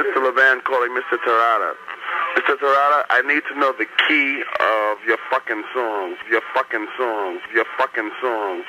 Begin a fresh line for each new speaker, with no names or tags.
Mr. Levan calling Mr. Terada. Mr. Terada, I need to know the key of your fucking songs. Your fucking songs. Your fucking songs.